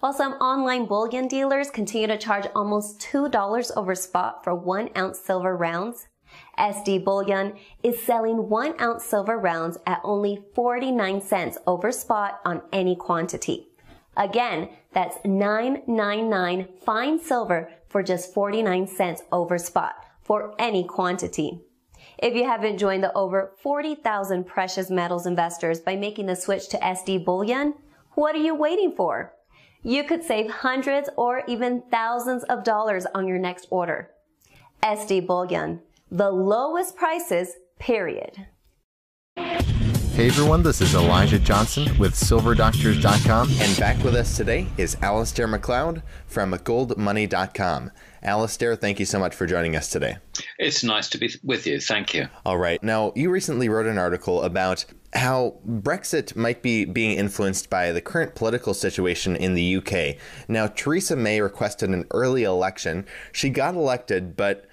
while some online bullion dealers continue to charge almost $2 over spot for one ounce silver rounds, SD Bullion is selling one ounce silver rounds at only 49 cents over spot on any quantity. Again, that's 999 fine silver for just 49 cents over spot for any quantity. If you haven't joined the over 40,000 precious metals investors by making the switch to SD Bullion, what are you waiting for? You could save hundreds or even thousands of dollars on your next order. SD Bullion, the lowest prices, period. Hey everyone, this is Elijah Johnson with SilverDoctors.com, and back with us today is Alasdair MacLeod from GoldMoney.com. Alasdair, thank you so much for joining us today. It's nice to be with you. Thank you. All right. Now, you recently wrote an article about how Brexit might be being influenced by the current political situation in the UK. Now, Theresa May requested an early election. She got elected, but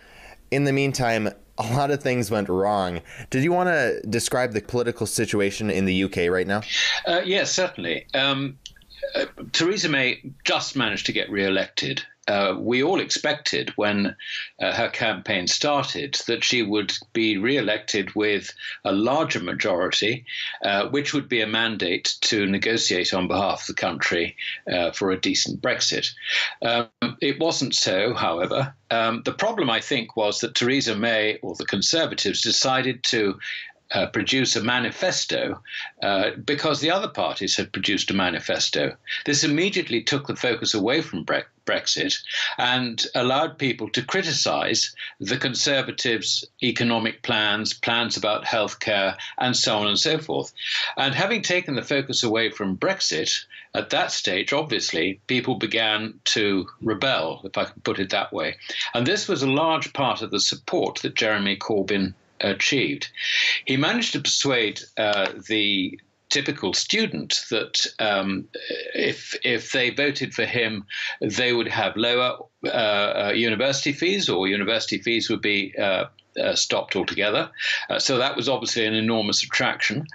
in the meantime, a lot of things went wrong. Did you want to describe the political situation in the UK right now? Uh, yes, certainly. Um, uh, Theresa May just managed to get re-elected. Uh, we all expected when uh, her campaign started that she would be re-elected with a larger majority, uh, which would be a mandate to negotiate on behalf of the country uh, for a decent Brexit. Um, it wasn't so, however. Um, the problem, I think, was that Theresa May or the Conservatives decided to uh, produce a manifesto uh, because the other parties had produced a manifesto. This immediately took the focus away from Bre- Brexit and allowed people to criticize the Conservatives' economic plans, plans about healthcare, and so on and so forth. And having taken the focus away from Brexit, at that stage, obviously, people began to rebel, if I can put it that way. And this was a large part of the support that Jeremy Corbyn achieved. He managed to persuade uh, the typical student that um, if if they voted for him, they would have lower uh, uh, university fees, or university fees would be uh, uh stopped altogether. Uh, so that was obviously an enormous attraction.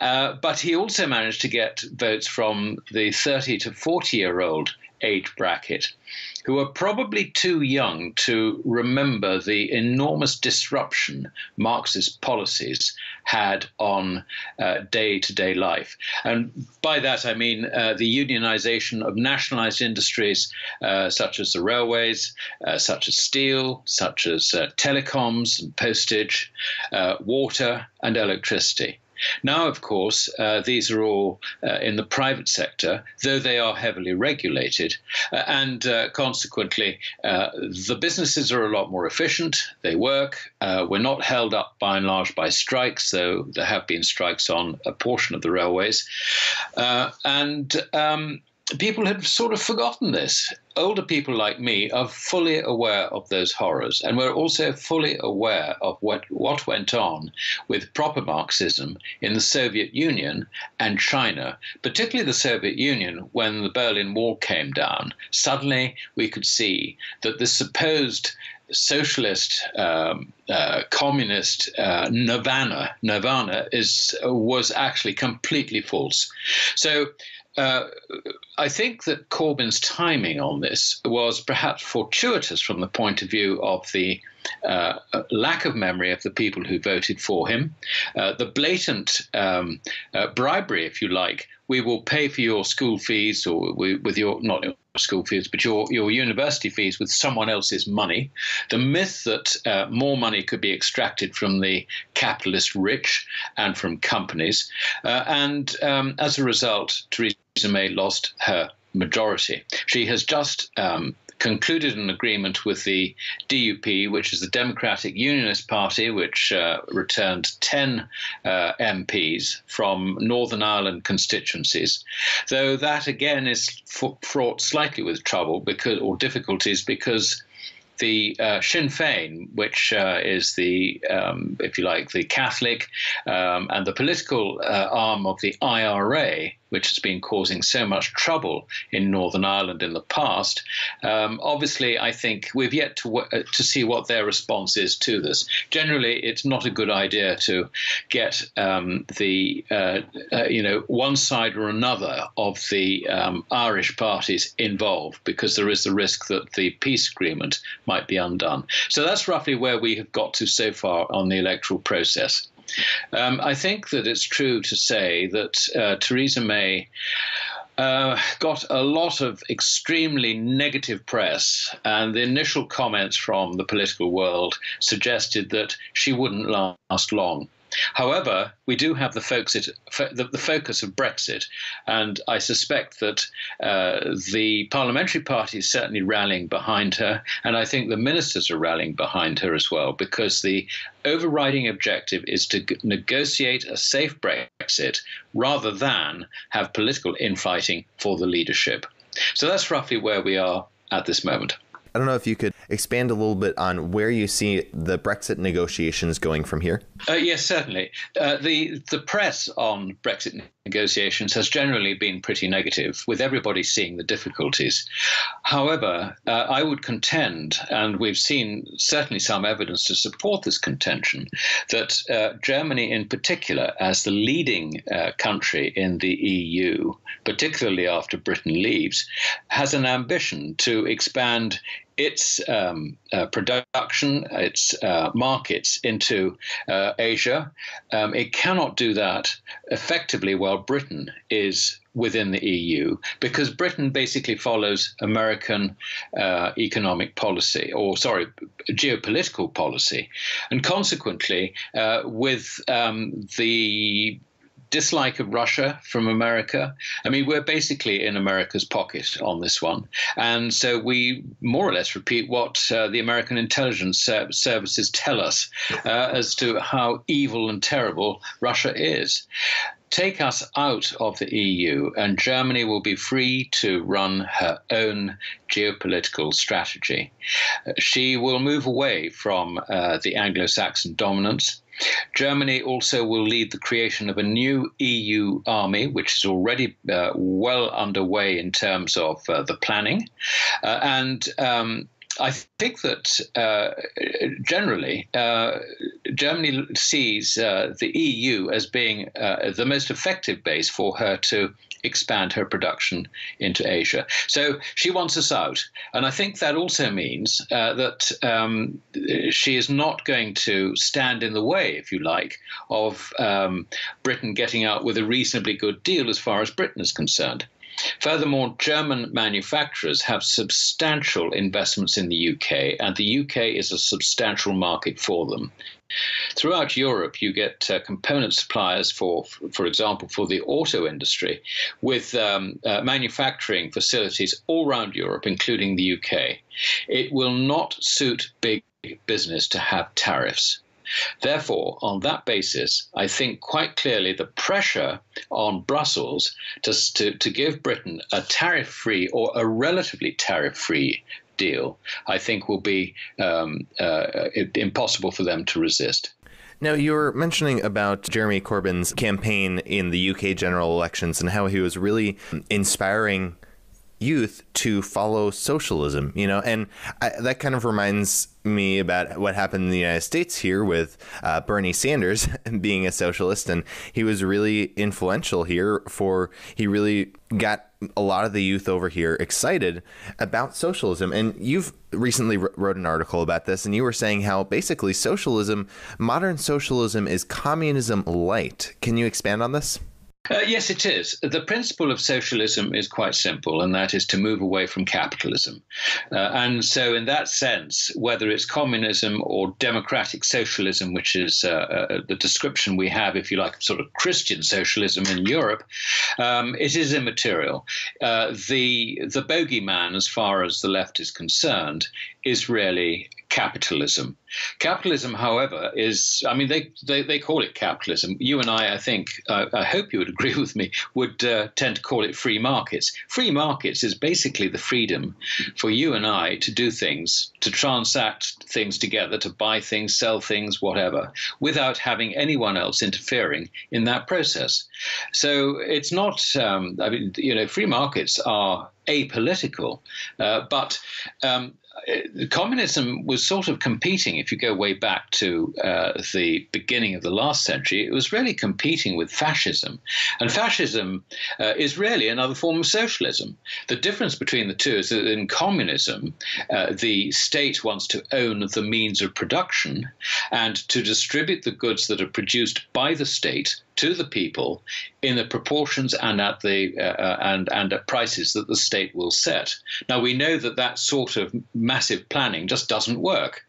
Uh, but he also managed to get votes from the 30 to 40 year old age bracket who are probably too young to remember the enormous disruption Marxist policies had on day to day life. And by that I mean uh, the unionization of nationalized industries uh, such as the railways, uh, such as steel, such as uh, telecoms and postage, uh, water, and electricity. Now, of course, uh, these are all uh, in the private sector, though they are heavily regulated. Uh, and uh, consequently, uh, the businesses are a lot more efficient. They work. Uh, we're not held up by and large by strikes, though there have been strikes on a portion of the railways. and um, people had sort of forgotten this. Older people like me are fully aware of those horrors, and we're also fully aware of what, what went on with proper Marxism in the Soviet Union and China, particularly the Soviet Union when the Berlin Wall came down. Suddenly, we could see that the supposed socialist, um, uh, communist uh, nirvana, nirvana is was actually completely false. So uh, I think that Corbyn's timing on this was perhaps fortuitous from the point of view of the uh, lack of memory of the people who voted for him, uh, the blatant um, uh, bribery, if you like. We will pay for your school fees, or we, with your not your school fees, but your your university fees with someone else's money. The myth that uh, more money could be extracted from the capitalist rich and from companies, uh, and um, as a result, Theresa May lost her majority. She has just um, concluded an agreement with the DUP, which is the Democratic Unionist Party, which uh, returned 10 uh, MPs from Northern Ireland constituencies. Though that again is fraught slightly with trouble because or difficulties because the uh, Sinn Féin, which uh, is the, um, if you like, the Catholic um, and the political uh, arm of the IRA, which has been causing so much trouble in Northern Ireland in the past. Um, obviously, I think we've yet to uh, to see what their response is to this. Generally, it's not a good idea to get um, the uh, uh, you know one side or another of the um, Irish parties involved because there is the risk that the peace agreement might be undone. So that's roughly where we have got to so far on the electoral process. Um, I think that it's true to say that uh, Theresa May. Uh, got a lot of extremely negative press, and the initial comments from the political world suggested that she wouldn't last long. However, we do have the focus, the, the focus of Brexit, and I suspect that uh, the parliamentary party is certainly rallying behind her, and I think the ministers are rallying behind her as well, because the overriding objective is to negotiate a safe Brexit rather than have political infighting for the leadership. So that's roughly where we are at this moment. I don't know if you could expand a little bit on where you see the Brexit negotiations going from here. Uh, yes, certainly. Uh, the the press on Brexit negotiations has generally been pretty negative, with everybody seeing the difficulties. However, uh, I would contend, and we've seen certainly some evidence to support this contention, that uh, Germany, in particular, as the leading uh, country in the EU, particularly after Britain leaves, has an ambition to expand its um, uh, production, its uh, markets into uh, Asia. Um, it cannot do that effectively while Britain is within the EU because Britain basically follows American uh, economic policy, or sorry, geopolitical policy. And consequently, uh, with um, the dislike of Russia from America. I mean, we're basically in America's pocket on this one. And so we more or less repeat what uh, the American intelligence services tell us uh, as to how evil and terrible Russia is take us out of the EU, and Germany will be free to run her own geopolitical strategy. She will move away from uh, the Anglo Saxon dominance. Germany also will lead the creation of a new EU army, which is already uh, well underway in terms of uh, the planning. Uh, and um, I think that uh, generally uh, Germany sees uh, the EU as being uh, the most effective base for her to expand her production into Asia. So she wants us out. And I think that also means uh, that um, she is not going to stand in the way, if you like, of um, Britain getting out with a reasonably good deal as far as Britain is concerned. Furthermore, German manufacturers have substantial investments in the UK, and the UK is a substantial market for them. Throughout Europe, you get uh, component suppliers for, for example, for the auto industry, with um, uh, manufacturing facilities all around Europe, including the UK. It will not suit big business to have tariffs. Therefore, on that basis, I think quite clearly the pressure on Brussels to, to, to give Britain a tariff free or a relatively tariff free deal, I think will be um, uh, impossible for them to resist. Now, you were mentioning about Jeremy Corbyn's campaign in the UK general elections and how he was really inspiring youth to follow socialism, you know, and I, that kind of reminds me about what happened in the United States here with uh, Bernie Sanders being a socialist, and he was really influential here. For he really got a lot of the youth over here excited about socialism, and you've recently wrote an article about this, and you were saying how basically socialism, modern socialism, is communism light. Can you expand on this? Uh, yes, it is. The principle of socialism is quite simple, and that is to move away from capitalism. Uh, and so, in that sense, whether it's communism or democratic socialism, which is uh, uh the description we have, if you like, sort of Christian socialism in Europe, um, it is immaterial. Uh, the the bogeyman, as far as the left is concerned, is really capitalism. Capitalism, however, is, I mean, they, they, they call it capitalism. You and I, I think, uh, I hope you would agree with me, would uh, tend to call it free markets. Free markets is basically the freedom for you and I to do things, to transact things together, to buy things, sell things, whatever, without having anyone else interfering in that process. So it's not, um, I mean, you know, free markets are apolitical, uh, but um, communism was sort of competing, if you go way back to uh, the beginning of the last century, it was really competing with fascism. And fascism uh, is really another form of socialism. The difference between the two is that in communism, uh, the state wants to own the means of production and to distribute the goods that are produced by the state to the people in the proportions and at the uh, uh, and and at prices that the state will set. Now we know that that sort of massive planning just doesn't work.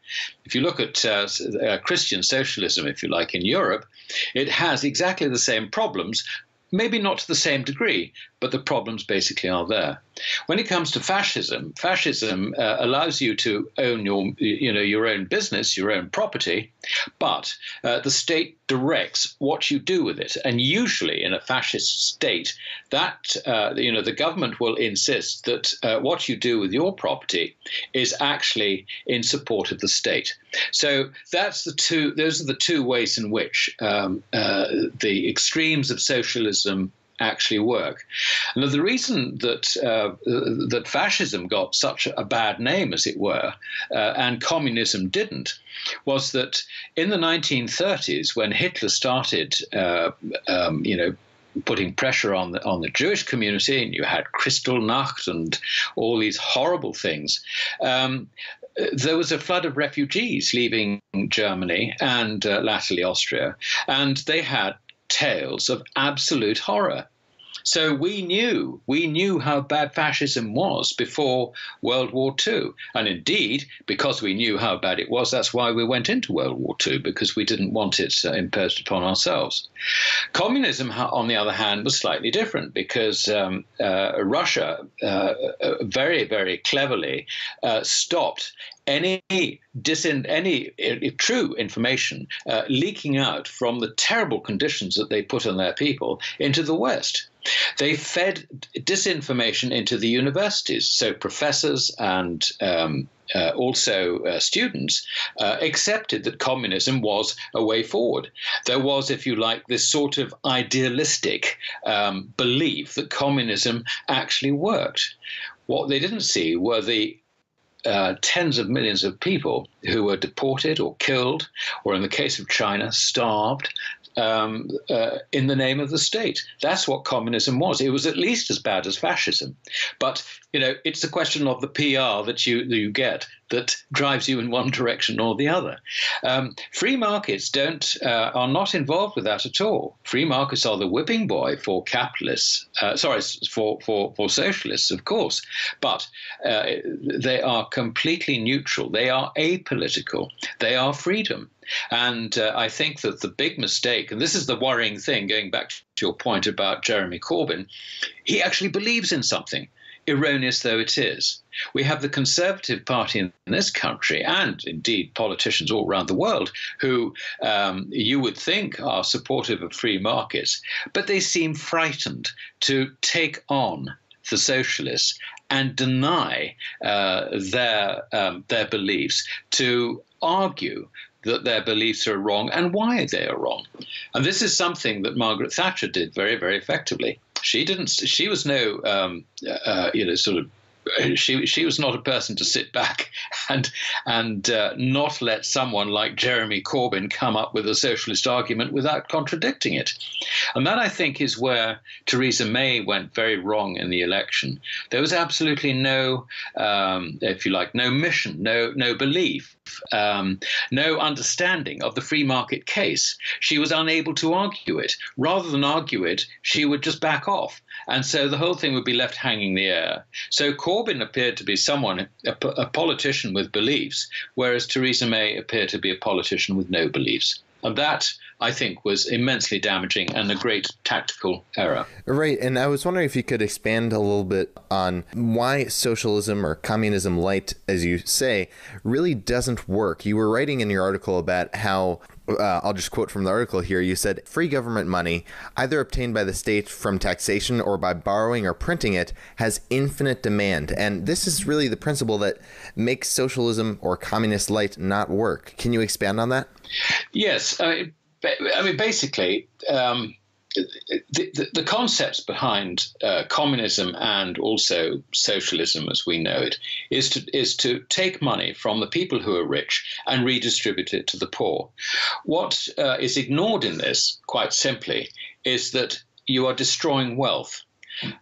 If you look at uh, uh, Christian socialism, if you like, in Europe, it has exactly the same problems, maybe not to the same degree, but the problems basically are there. When it comes to fascism, fascism uh, allows you to own your, you know, your own business, your own property, but uh, the state directs what you do with it. And usually, in a fascist state, that uh, you know, the government will insist that uh, what you do with your property is actually in support of the state. So that's the two. Those are the two ways in which um, uh, the extremes of socialism actually work. Now, the reason that uh, that fascism got such a bad name, as it were, uh, and communism didn't, was that in the 1930s, when Hitler started, uh, um, you know, putting pressure on the on the Jewish community, and you had Kristallnacht and all these horrible things. Um, there was a flood of refugees leaving Germany and uh, latterly Austria, and they had tales of absolute horror. So we knew, we knew how bad fascism was before World War II. And indeed, because we knew how bad it was, that's why we went into World War II, because we didn't want it uh, imposed upon ourselves. Communism, on the other hand, was slightly different because um, uh, Russia uh, uh very, very cleverly uh, stopped any disin- any uh, true information uh, leaking out from the terrible conditions that they put on their people into the West. They fed disinformation into the universities, so professors and um, uh, also uh, students uh, accepted that communism was a way forward. There was, if you like, this sort of idealistic um, belief that communism actually worked. What they didn't see were the uh, tens of millions of people who were deported or killed, or in the case of China, starved, um, uh, in the name of the state. That's what communism was. It was at least as bad as fascism. But you know, it's a question of the PR that you that you get that drives you in one direction or the other. Um, free markets don't uh, are not involved with that at all. Free markets are the whipping boy for capitalists. Uh, sorry, for, for for socialists, of course, but uh, they are completely neutral. They are apolitical. They are freedom. And uh, I think that the big mistake, and this is the worrying thing, going back to your point about Jeremy Corbyn, he actually believes in something erroneous though it is. We have the Conservative Party in this country, and indeed politicians all around the world, who um, you would think are supportive of free markets, but they seem frightened to take on the socialists and deny uh, their um, their beliefs, to argue that their beliefs are wrong and why they are wrong. And this is something that Margaret Thatcher did very, very effectively. She didn't. She was no, um, uh, you know, sort of she she was not a person to sit back and and uh, not let someone like Jeremy Corbyn come up with a socialist argument without contradicting it, and that I think is where Theresa May went very wrong in the election. There was absolutely no, um, if you like, no mission, no no belief. Um, no understanding of the free market case. She was unable to argue it. Rather than argue it, she would just back off. And so the whole thing would be left hanging in the air. So Corbyn appeared to be someone, a, a politician with beliefs, whereas Theresa May appeared to be a politician with no beliefs. And that, I think was immensely damaging and a great tactical error. Right. And I was wondering if you could expand a little bit on why socialism or communism light, as you say, really doesn't work. You were writing in your article about how uh, I'll just quote from the article here. You said free government money, either obtained by the state from taxation or by borrowing or printing it, has infinite demand. And this is really the principle that makes socialism or communist light not work. Can you expand on that? Yes. I mean, basically, um, the, the, the, concepts behind uh, communism and also socialism, as we know it, is to is to take money from the people who are rich and redistribute it to the poor. What uh, is ignored in this, quite simply, is that you are destroying wealth.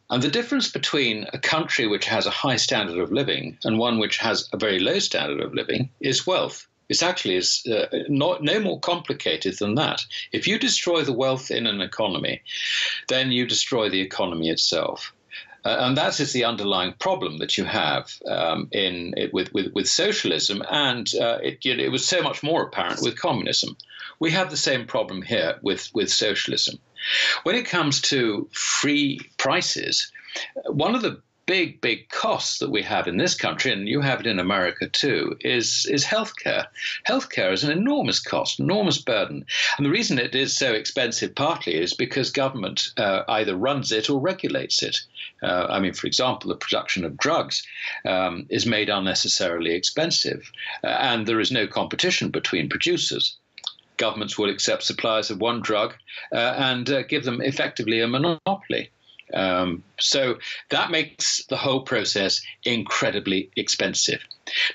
And the difference between a country which has a high standard of living and one which has a very low standard of living is wealth. It's actually is uh, not no more complicated than that. If you destroy the wealth in an economy, then you destroy the economy itself. Uh, and that is the underlying problem that you have um, in it, with, with, with socialism, and uh, it, it was so much more apparent with communism. We have the same problem here with, with socialism. When it comes to free prices, one of the big, big costs that we have in this country, and you have it in America too, is is healthcare. Healthcare is an enormous cost, enormous burden, and the reason it is so expensive partly is because government uh, either runs it or regulates it. Uh, I mean, for example, the production of drugs um, is made unnecessarily expensive, uh, and there is no competition between producers governments will accept suppliers of one drug uh, and uh, give them effectively a monopoly. Um, so that makes the whole process incredibly expensive.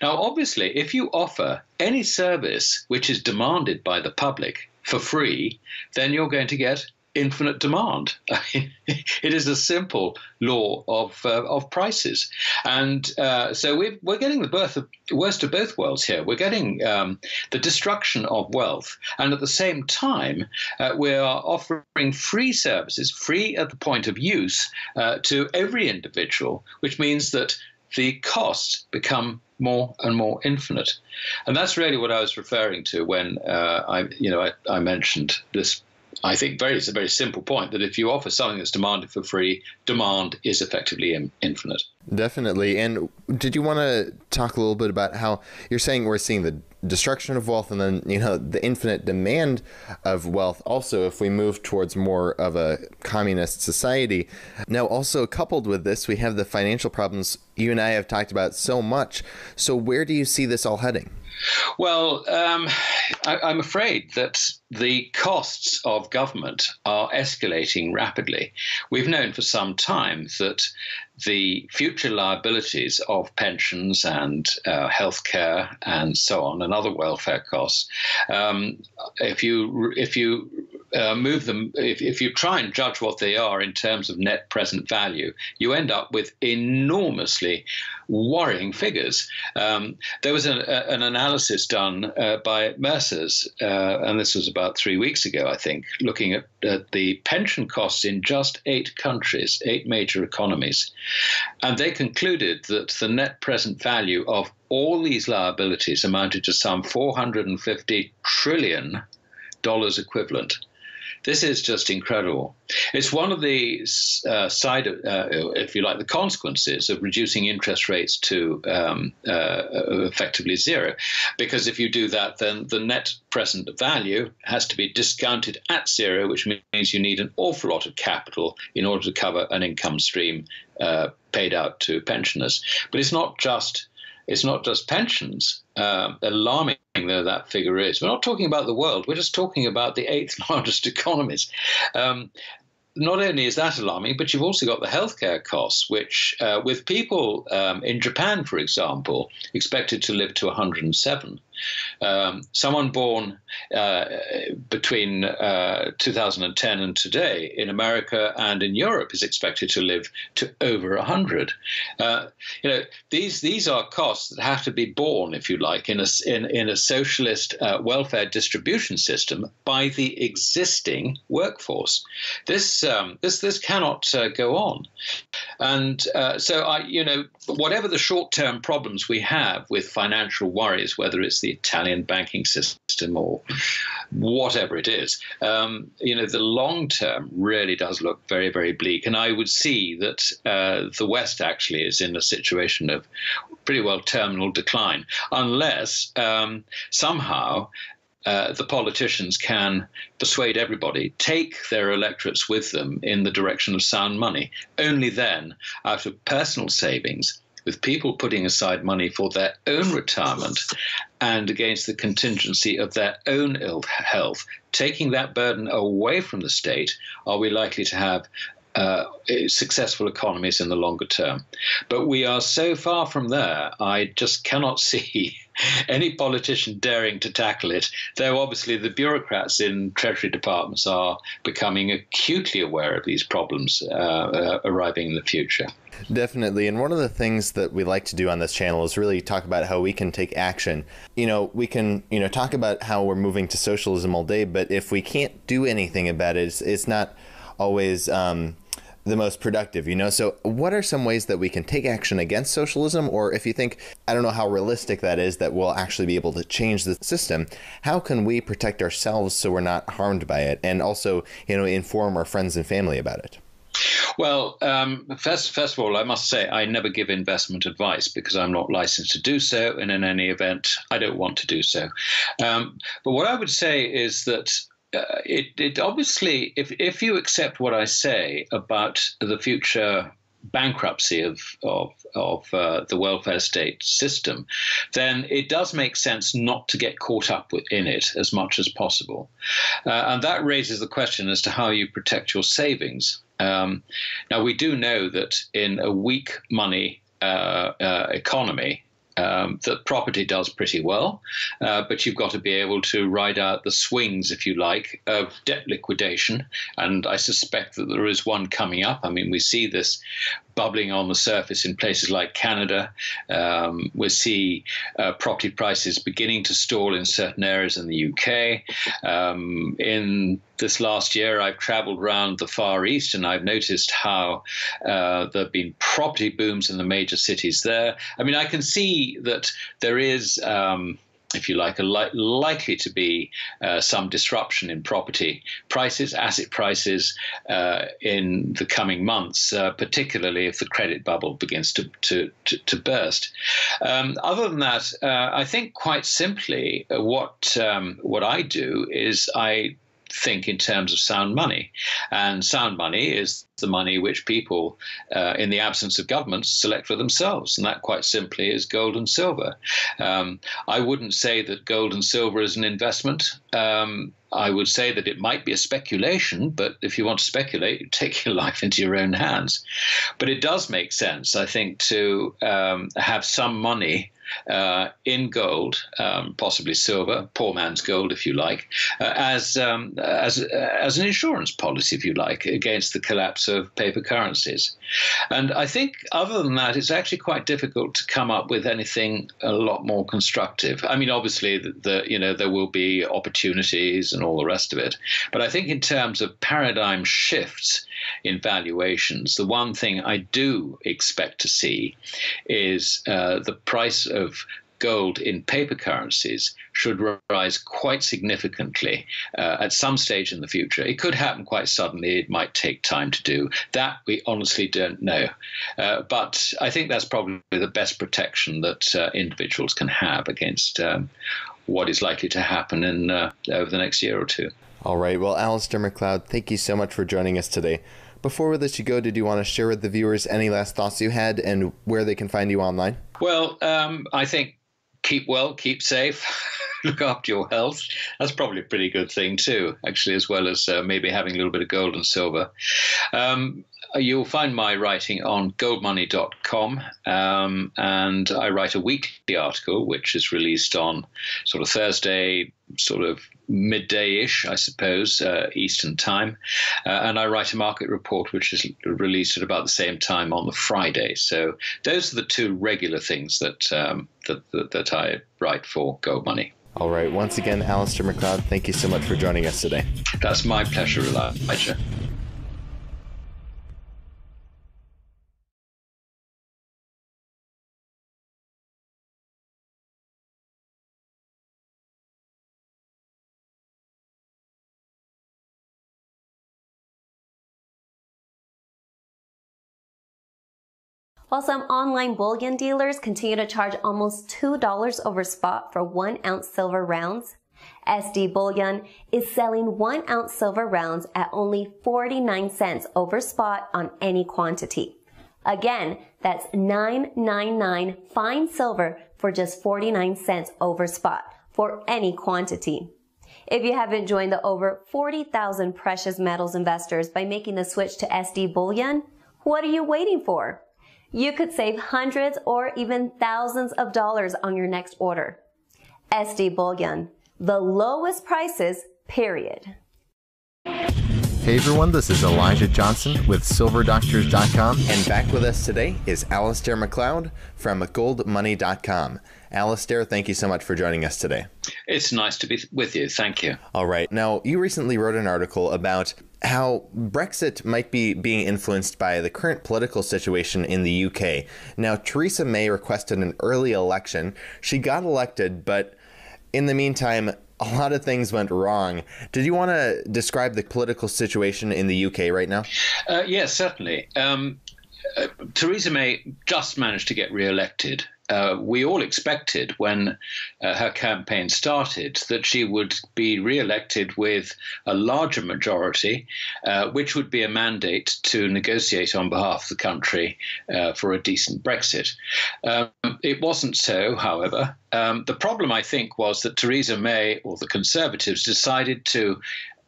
Now, obviously, if you offer any service which is demanded by the public for free, then you're going to get infinite demand. it is a simple law of uh, of prices, and uh, so we're we're getting the birth of worst of both worlds here. We're getting um, the destruction of wealth, and at the same time, uh, we are offering free services, free at the point of use, uh, to every individual, which means that the costs become more and more infinite, and that's really what I was referring to when uh, I, you know, I, I mentioned this I think very it's a very simple point that if you offer something that's demanded for free, demand is effectively in, infinite. Definitely. And did you want to talk a little bit about how you're saying we're seeing the destruction of wealth and then, you know, the infinite demand of wealth also if we move towards more of a communist society. Now, also coupled with this, we have the financial problems you and I have talked about so much. So, where do you see this all heading? Well, um, I, am afraid that the costs of government are escalating rapidly. We've known for some time that the future liabilities of pensions and uh, healthcare and so on and other welfare costs, um, if you if you uh, move them, if, if you try and judge what they are in terms of net present value, you end up with enormously worrying figures. Um, there was an, a, an analysis done uh, by Mercer's, uh, and this was about three weeks ago, I think, looking at, at the pension costs in just eight countries, eight major economies. And they concluded that the net present value of all these liabilities amounted to some 450 trillion dollars equivalent. This is just incredible. It's one of the uh, side, uh, if you like, the consequences of reducing interest rates to um, uh, effectively zero, because if you do that, then the net present value has to be discounted at zero, which means you need an awful lot of capital in order to cover an income stream uh, paid out to pensioners. But it's not just it's not just pensions. Uh, alarming though that figure is, we're not talking about the world. We're just talking about the eighth largest economies. Um, not only is that alarming, but you've also got the healthcare costs, which, uh, with people um, in Japan, for example, expected to live to 107, um, someone born uh, between uh, 2010 and today in America and in Europe is expected to live to over 100. Uh, you know, these these are costs that have to be borne, if you like, in a in, in a socialist uh, welfare distribution system by the existing workforce. This um, this this cannot uh, go on, and uh, so I, you know, whatever the short term problems we have with financial worries, whether it's the Italian banking system or whatever it is, um, you know, the long term really does look very, very bleak. And I would see that uh, the West actually is in a situation of pretty well terminal decline, unless um, somehow uh, the politicians can persuade everybody, take their electorates with them in the direction of sound money. Only then, out of personal savings, with people putting aside money for their own retirement and against the contingency of their own ill health, taking that burden away from the state, are we likely to have uh, successful economies in the longer term. But we are so far from there, I just cannot see any politician daring to tackle it, though obviously the bureaucrats in Treasury departments are becoming acutely aware of these problems uh, uh, arriving in the future. Definitely. And one of the things that we like to do on this channel is really talk about how we can take action. You know, we can, you know, talk about how we're moving to socialism all day, but if we can't do anything about it, it's, it's not always um, the most productive, you know? So, what are some ways that we can take action against socialism? Or if you think, I don't know how realistic that is, that we'll actually be able to change the system, how can we protect ourselves so we're not harmed by it? And also, you know, inform our friends and family about it? Well, um, first, first of all, I must say I never give investment advice because I'm not licensed to do so, and in any event, I don't want to do so. Um, but what I would say is that uh, it, it obviously, if, if you accept what I say about the future bankruptcy of of, of uh, the welfare state system, then it does make sense not to get caught up in it as much as possible, uh, and that raises the question as to how you protect your savings. Um, now we do know that in a weak money uh, uh economy, um, that property does pretty well, uh, but you've got to be able to ride out the swings, if you like, of debt liquidation. And I suspect that there is one coming up. I mean, we see this bubbling on the surface in places like Canada. Um, we see uh, property prices beginning to stall in certain areas in the UK. Um, in this last year, I've traveled around the Far East and I've noticed how uh, there have been property booms in the major cities there. I mean, I can see that there is. Um, if you like, li- likely to be uh, some disruption in property prices, asset prices uh, in the coming months, uh, particularly if the credit bubble begins to, to, to, to burst. Um, other than that, uh, I think quite simply uh, what, um, what I do is I think in terms of sound money. And sound money is the money which people, uh, in the absence of governments, select for themselves. And that quite simply is gold and silver. Um, I wouldn't say that gold and silver is an investment. Um, I would say that it might be a speculation, but if you want to speculate, take your life into your own hands. But it does make sense, I think, to um, have some money uh, in gold, um, possibly silver, poor man's gold, if you like, uh, as um, as as an insurance policy, if you like, against the collapse of paper currencies. And I think, other than that, it's actually quite difficult to come up with anything a lot more constructive. I mean, obviously, the, the you know there will be opportunities and all the rest of it, but I think in terms of paradigm shifts in valuations, the one thing I do expect to see is uh, the price of gold in paper currencies should rise quite significantly uh, at some stage in the future. It could happen quite suddenly. It might take time to do. That we honestly don't know. Uh, but I think that's probably the best protection that uh, individuals can have against um, what is likely to happen in uh, over the next year or two. All right. Well, Alasdair MacLeod, thank you so much for joining us today. Before we let you go, did you want to share with the viewers any last thoughts you had and where they can find you online? Well, um, I think keep well, keep safe, look after your health. That's probably a pretty good thing too, actually, as well as uh, maybe having a little bit of gold and silver. Um, you'll find my writing on goldmoney.com, um, and I write a weekly article which is released on sort of Thursday, sort of midday ish, I suppose, uh, Eastern time. Uh, and I write a market report which is released at about the same time on the Friday. So those are the two regular things that, um, that, that, that I write for Gold Money. All right. Once again, Alasdair MacLeod, thank you so much for joining us today. That's my pleasure, Elijah. While some online bullion dealers continue to charge almost $2 over spot for one ounce silver rounds, SD Bullion is selling one ounce silver rounds at only 49 cents over spot on any quantity. Again, that's 999 fine silver for just 49 cents over spot for any quantity. If you haven't joined the over 40,000 precious metals investors by making the switch to SD Bullion, what are you waiting for? You could save hundreds or even thousands of dollars on your next order. SD Bullion, the lowest prices, period. Hey everyone, this is Elijah Johnson with SilverDoctors.com, and back with us today is Alasdair MacLeod from GoldMoney.com. Alasdair, thank you so much for joining us today. It's nice to be with you. Thank you. All right. Now, you recently wrote an article about how Brexit might be being influenced by the current political situation in the UK. Now, Theresa May requested an early election. She got elected, but in the meantime, a lot of things went wrong. Did you want to describe the political situation in the UK right now? Uh, yes, certainly. Um, uh, Theresa May just managed to get re-elected uh, we all expected when uh, her campaign started that she would be re-elected with a larger majority, uh, which would be a mandate to negotiate on behalf of the country uh, for a decent Brexit. Um, it wasn't so, however. Um, the problem, I think, was that Theresa May or the Conservatives decided to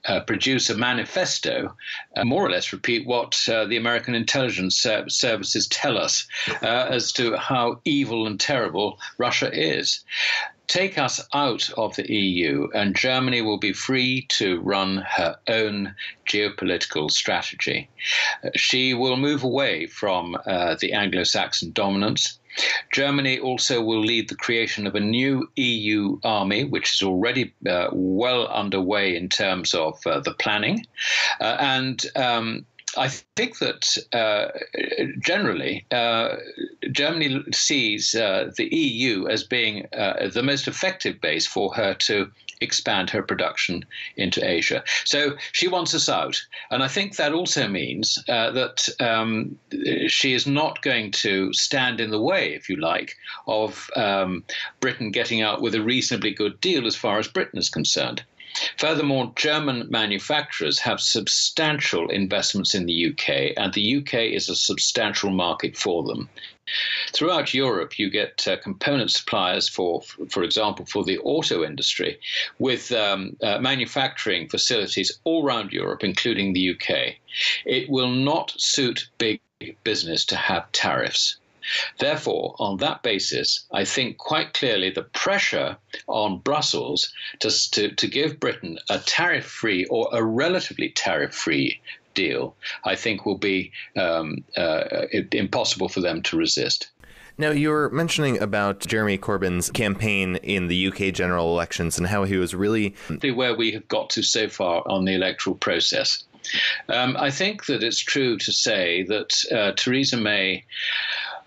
uh, produce a manifesto, uh, more or less repeat what uh, the American intelligence services tell us uh, as to how evil and terrible Russia is. Take us out of the EU, and Germany will be free to run her own geopolitical strategy. Uh, she will move away from the Anglo Saxon dominance. Germany also will lead the creation of a new EU army, which is already uh, well underway in terms of uh, the planning. Uh, and um, I think that uh, generally uh, Germany sees uh, the EU as being uh, the most effective base for her to expand her production into Asia. So she wants us out. And I think that also means uh, that um, she is not going to stand in the way, if you like, of um, Britain getting out with a reasonably good deal as far as Britain is concerned. Furthermore, German manufacturers have substantial investments in the UK, and the UK is a substantial market for them. Throughout Europe, you get uh, component suppliers for, for example, for the auto industry, with um, uh, manufacturing facilities all around Europe, including the UK. It will not suit big business to have tariffs. Therefore, on that basis, I think quite clearly the pressure on Brussels to, to, to give Britain a tariff free or a relatively tariff free deal, I think will be um, uh, impossible for them to resist. Now, you were mentioning about Jeremy Corbyn's campaign in the UK general elections and how he was really. Where we have got to so far on the electoral process. Um, I think that it's true to say that uh, Theresa May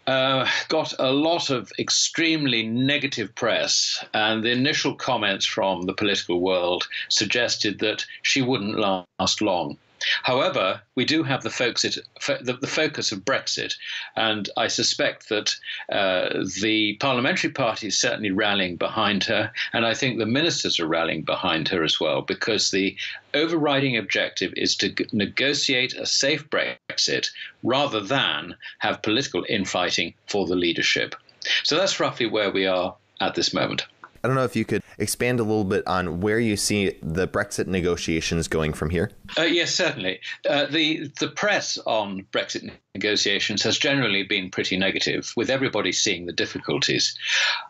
uh, got a lot of extremely negative press, and the initial comments from the political world suggested that she wouldn't last long. However, we do have the focus, the, the focus of Brexit, and I suspect that uh, the parliamentary party is certainly rallying behind her, and I think the ministers are rallying behind her as well, because the overriding objective is to negotiate a safe Brexit rather than have political infighting for the leadership. So that's roughly where we are at this moment. I don't know if you could expand a little bit on where you see the Brexit negotiations going from here. Uh, yes, certainly. Uh, the the press on Brexit negotiations has generally been pretty negative, with everybody seeing the difficulties.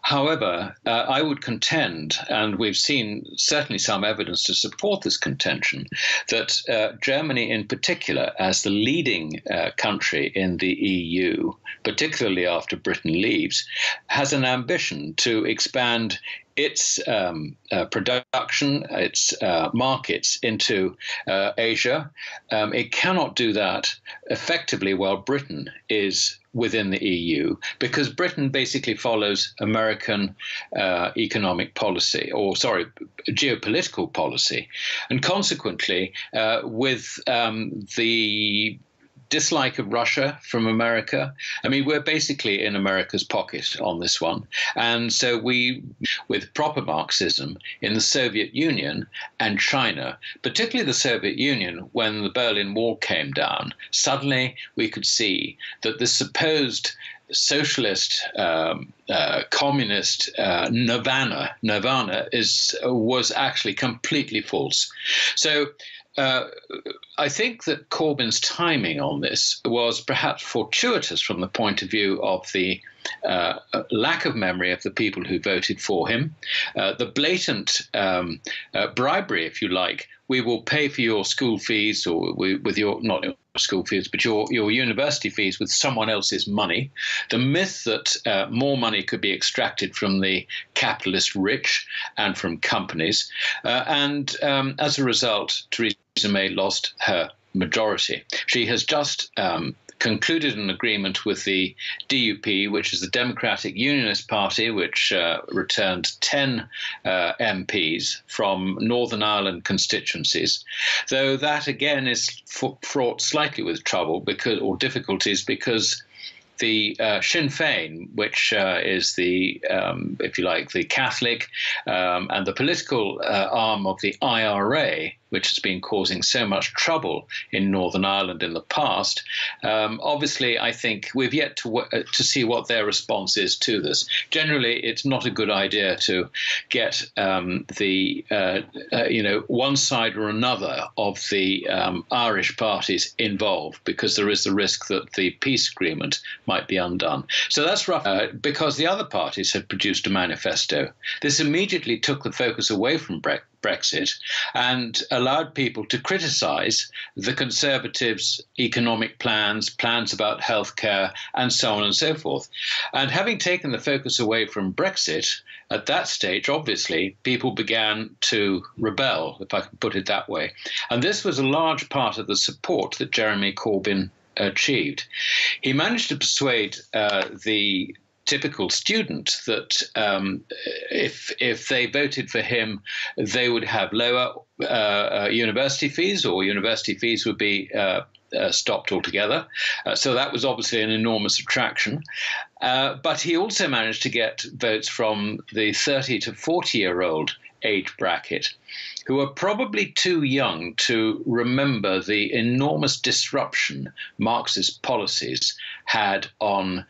However, uh, I would contend, and we've seen certainly some evidence to support this contention, that uh, Germany, in particular, as the leading uh, country in the EU, particularly after Britain leaves, has an ambition to expand its um, uh, production, its uh, markets into uh, Asia. Um, it cannot do that effectively while Britain is within the EU because Britain basically follows American uh, economic policy, or sorry, geopolitical policy. And consequently, uh, with um, the dislike of Russia from America. I mean, we're basically in America's pocket on this one. And so we, with proper Marxism in the Soviet Union and China, particularly the Soviet Union, when the Berlin Wall came down, suddenly we could see that the supposed socialist, um, uh, communist uh, nirvana, nirvana is was actually completely false. So uh, I think that Corbyn's timing on this was perhaps fortuitous from the point of view of the uh, lack of memory of the people who voted for him, uh, the blatant um, uh, bribery, if you like. We will pay for your school fees, or we, with your not your school fees, but your your university fees with someone else's money. The myth that uh, more money could be extracted from the capitalist rich and from companies, uh, and um, as a result, Theresa May lost her majority. She has just um, concluded an agreement with the DUP, which is the Democratic Unionist Party, which uh, returned 10 uh, MPs from Northern Ireland constituencies. Though that again is fraught slightly with trouble because or difficulties because the uh, Sinn Féin, which uh, is the, um, if you like, the Catholic um, and the political uh, arm of the IRA, which has been causing so much trouble in Northern Ireland in the past. Um, obviously, I think we've yet to uh, to see what their response is to this. Generally, it's not a good idea to get um, the uh, uh, you know one side or another of the um, Irish parties involved because there is the risk that the peace agreement might be undone. So that's rough uh, because the other parties had produced a manifesto. This immediately took the focus away from Brexit Brexit and allowed people to criticize the Conservatives' economic plans, plans about healthcare, and so on and so forth. And having taken the focus away from Brexit, at that stage, obviously, people began to rebel, if I can put it that way. And this was a large part of the support that Jeremy Corbyn achieved. He managed to persuade uh, the typical student that um, if if they voted for him, they would have lower uh, uh, university fees, or university fees would be uh, uh stopped altogether. Uh, so that was obviously an enormous attraction. Uh, but he also managed to get votes from the 30 to 40 year old age bracket who are probably too young to remember the enormous disruption Marxist policies had on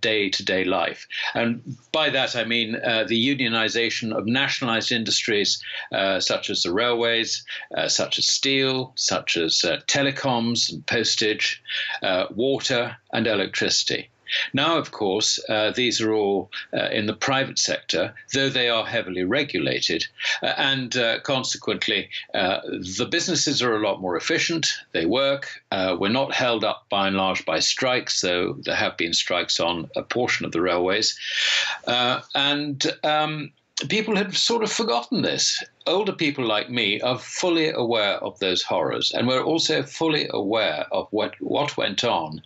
day to day life. And by that I mean uh, the unionization of nationalized industries uh, such as the railways, uh, such as steel, such as uh, telecoms and postage, uh, water, and electricity. Now, of course, uh, these are all uh, in the private sector, though they are heavily regulated. Uh, and uh, consequently, uh, the businesses are a lot more efficient. They work. Uh, we're not held up by and large by strikes, though there have been strikes on a portion of the railways. and um, people had sort of forgotten this. Older people like me are fully aware of those horrors, and we're also fully aware of what, what went on